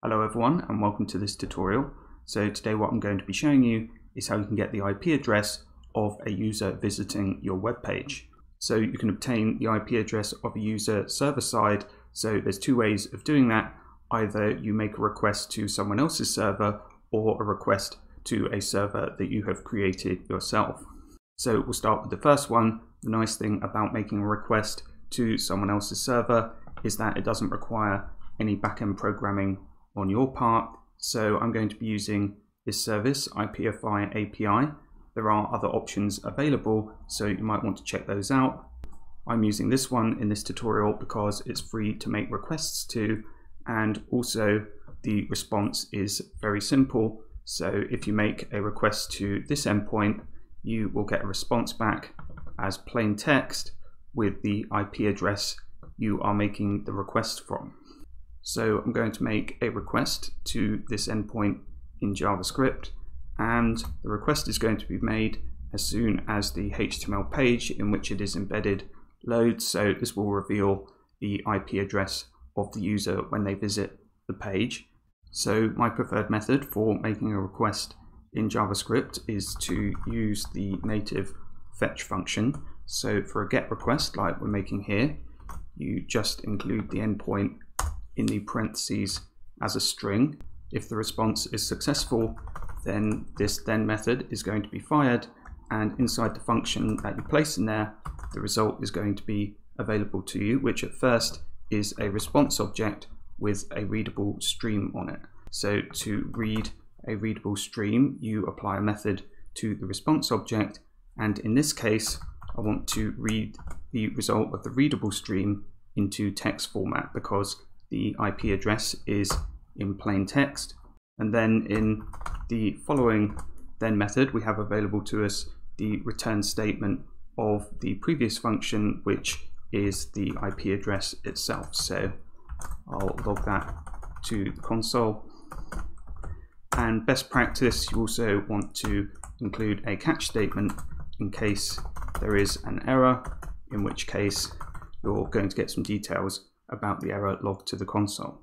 Hello everyone and welcome to this tutorial. So today what I'm going to be showing you is how you can get the IP address of a user visiting your web page. So you can obtain the IP address of a user server side. So there's two ways of doing that. Either you make a request to someone else's server or a request to a server that you have created yourself. So we'll start with the first one. The nice thing about making a request to someone else's server is that it doesn't require any backend programming on your part. So I'm going to be using this service, ipify API. There are other options available, so you might want to check those out. I'm using this one in this tutorial because it's free to make requests to, and also the response is very simple. So if you make a request to this endpoint, you will get a response back as plain text with the IP address you are making the request from. So I'm going to make a request to this endpoint in JavaScript and the request is going to be made as soon as the HTML page in which it is embedded loads. So this will reveal the IP address of the user when they visit the page. So my preferred method for making a request in JavaScript is to use the native fetch function. So for a GET request like we're making here, you just include the endpoint in the parentheses as a string. If the response is successful, then this then method is going to be fired and inside the function that you place in there, the result is going to be available to you, which at first is a response object with a readable stream on it. So to read a readable stream, you apply a method to the response object. And in this case, I want to read the result of the readable stream into text format because the IP address is in plain text. And then in the following then method, we have available to us the return statement of the previous function, which is the IP address itself. So I'll log that to the console. And best practice, you also want to include a catch statement in case there is an error, in which case you're going to get some details about the error logged to the console.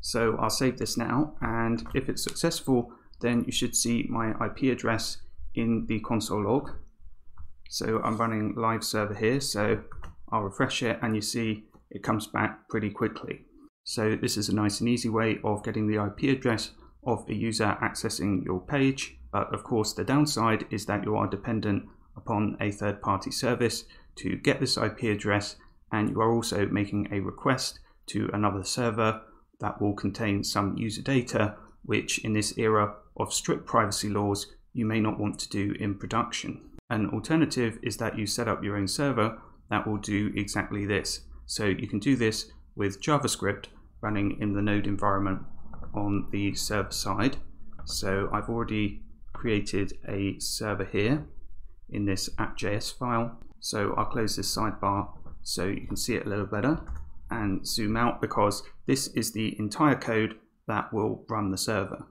So I'll save this now and if it's successful then you should see my IP address in the console log. So I'm running live server here so I'll refresh it and you see it comes back pretty quickly. So this is a nice and easy way of getting the IP address of a user accessing your page. But of course the downside is that you are dependent upon a third-party service to get this IP address and you are also making a request to another server that will contain some user data, which in this era of strict privacy laws, you may not want to do in production. An alternative is that you set up your own server that will do exactly this. So you can do this with JavaScript running in the node environment on the server side. So I've already created a server here in this app.js file. So I'll close this sidebar so you can see it a little better and zoom out because this is the entire code that will run the server.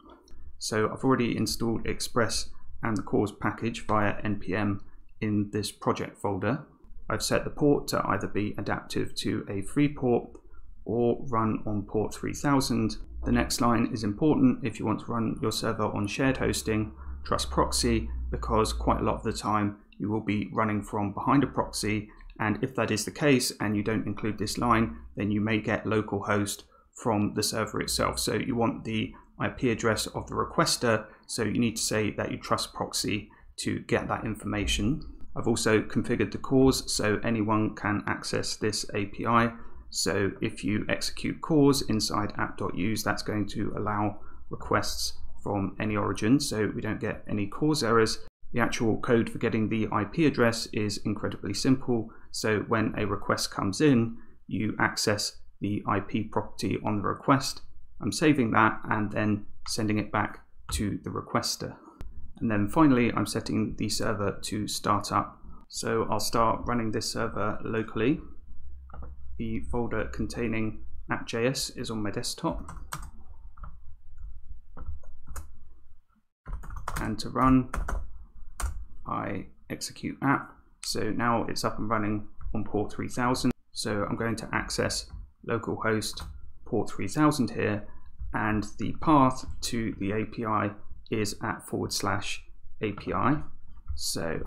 So I've already installed Express and the CORS package via npm in this project folder. I've set the port to either be adaptive to a free port or run on port 3000. The next line is important if you want to run your server on shared hosting, trust proxy, because quite a lot of the time you will be running from behind a proxy and if that is the case and you don't include this line, then you may get localhost from the server itself. So you want the IP address of the requester. So you need to say that you trust proxy to get that information. I've also configured the CORS so anyone can access this API. So if you execute CORS inside app.use, that's going to allow requests from any origin so we don't get any CORS errors. The actual code for getting the IP address is incredibly simple. So when a request comes in, you access the IP property on the request. I'm saving that and then sending it back to the requester. And then finally, I'm setting the server to start up. So I'll start running this server locally. The folder containing app.js is on my desktop. And to run, I execute app so now it's up and running on port 3000. So I'm going to access localhost port 3000 here and the path to the API is at forward slash API. So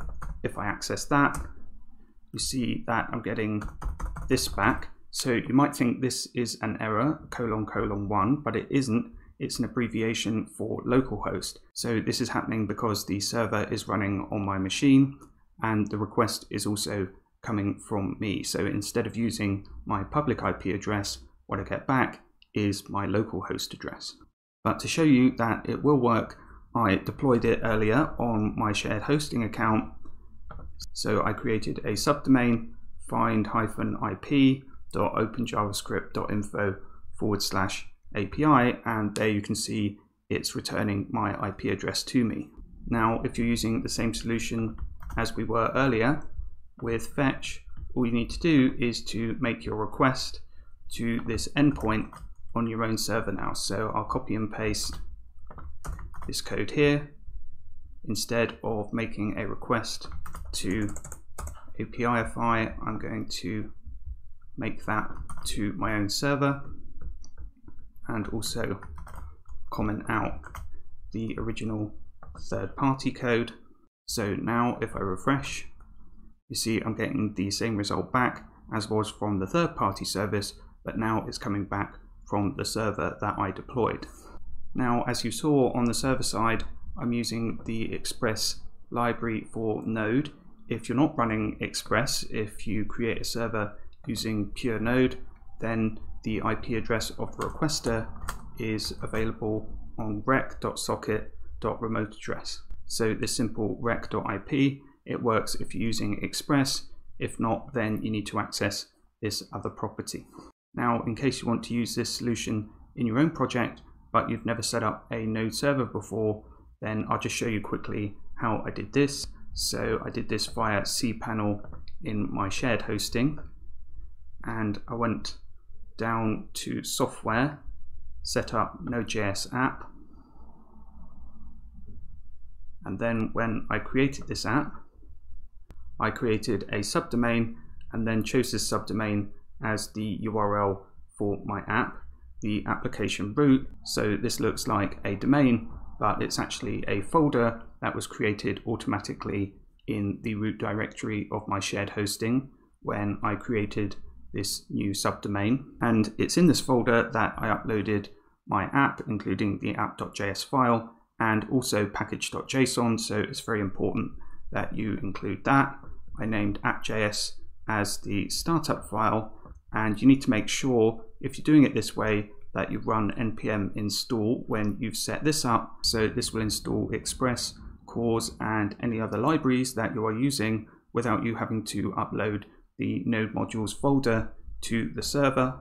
if I access that, you see that I'm getting this back. So you might think this is an error, colon colon one, but it isn't. It's an abbreviation for localhost. So this is happening because the server is running on my machine and the request is also coming from me. So instead of using my public IP address, what I get back is my local host address. But to show you that it will work, I deployed it earlier on my shared hosting account. So I created a subdomain find-ip.openjavascript.info forward slash API and there you can see it's returning my IP address to me. Now if you're using the same solution as we were earlier with fetch, all you need to do is to make your request to this endpoint on your own server now. So I'll copy and paste this code here instead of making a request to ipify I'm going to make that to my own server and also comment out the original third-party code so now if I refresh you see I'm getting the same result back as was from the third-party service but now it's coming back from the server that I deployed. Now, as you saw on the server side, I'm using the Express library for Node. If you're not running Express, if you create a server using pure Node, then the IP address of the requester is available on req.socket.remote address. So this simple req.ip, it works if you're using Express. If not, then you need to access this other property. Now, in case you want to use this solution in your own project, but you've never set up a node server before, then I'll just show you quickly how I did this. So I did this via cPanel in my shared hosting, and I went down to software, set up Node.js app, and then when I created this app, I created a subdomain and then chose this subdomain as the URL for my app, the application root. So this looks like a domain, but it's actually a folder that was created automatically in the root directory of my shared hosting when I created this new subdomain. And it's in this folder that I uploaded my app, including the app.js file and also package.json. So it's very important that you include that. I named app.js as the startup file and you need to make sure if you're doing it this way that you run npm install when you've set this up so this will install express cors and any other libraries that you are using without you having to upload the node modules folder to the server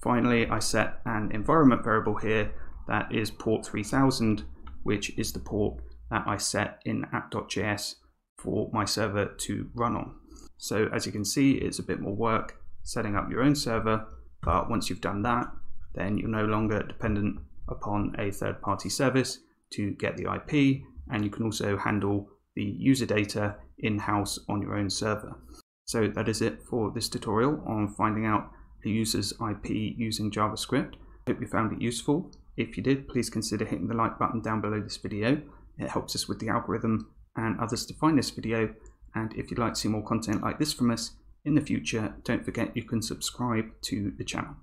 finally i set an environment variable here that is port 3000 which is the port that i set in app.js for my server to run on so as you can see it's a bit more work setting up your own server, but once you've done that, then you're no longer dependent upon a third-party service to get the IP, and you can also handle the user data in-house on your own server. So that is it for this tutorial on finding out a user's IP using JavaScript. Hope you found it useful. If you did, please consider hitting the like button down below this video. It helps us with the algorithm and others to find this video. And if you'd like to see more content like this from us, in the future, don't forget you can subscribe to the channel.